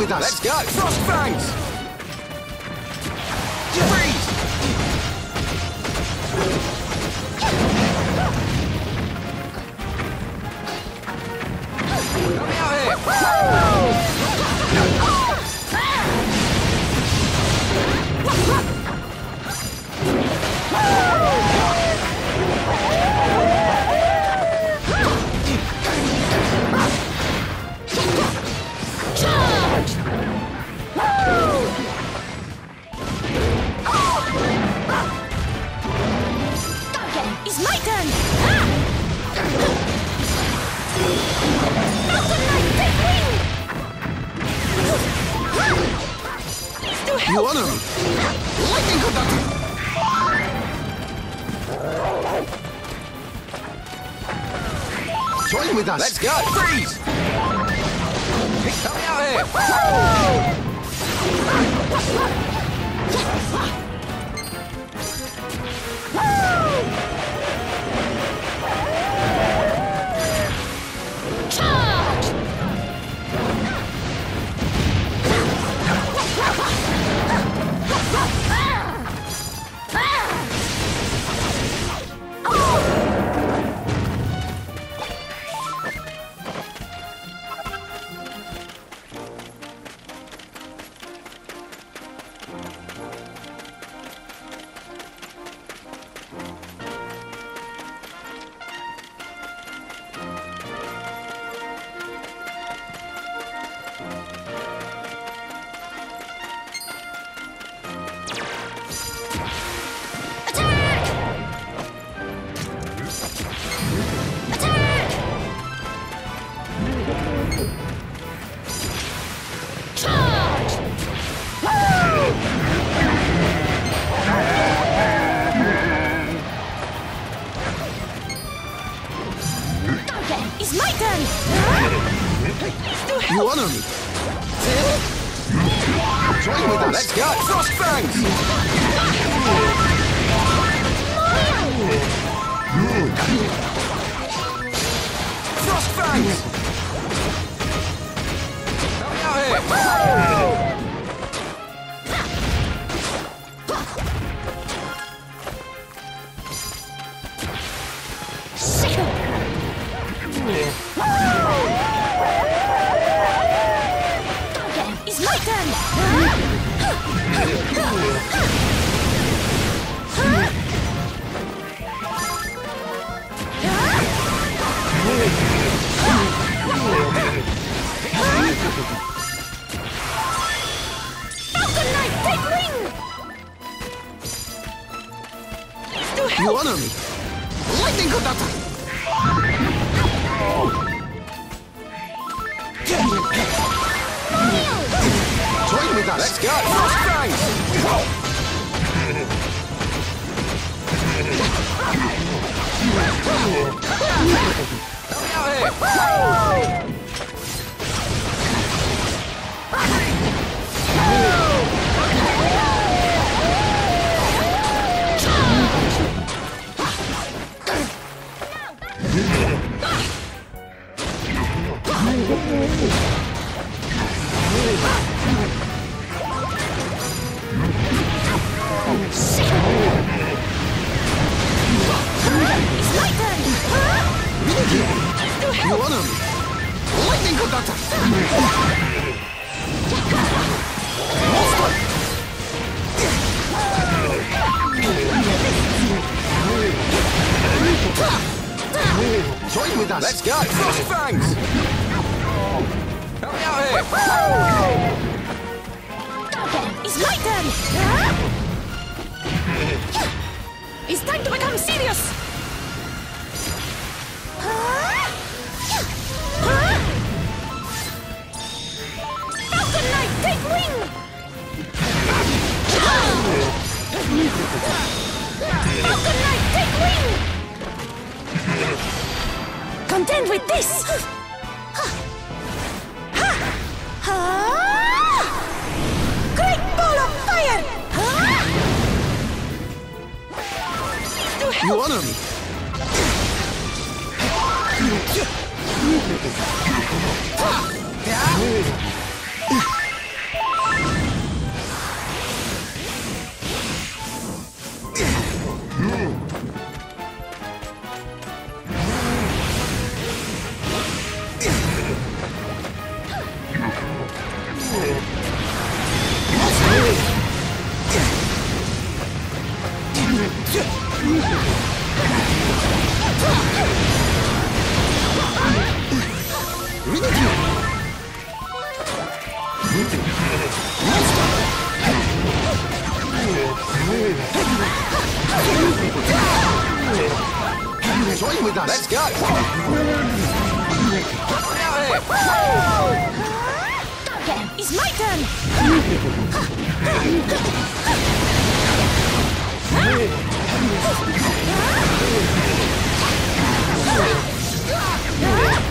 with us. Let's go! Frost it's turn! Ah! Falcon Knight, take wing! Needs to You help! honor me. Lightning conductor. Join with us. Let's go! Freeze! Help me out here! Charge! To You help! honor me. Join with us. Let's go! Frost Fangs! Frost Fangs! Help me You honor me. Lightning conductor. Let's go! Fangs! Us. Let's go! Frost Fangs! Help me out here! Okay, it's my turn! It's time to become serious! Falcon Knight, take wing! Falcon Knight, take wing! Contend with this! Great ball of fire! To You help! honor me. Ridicule. It's my turn! Huh?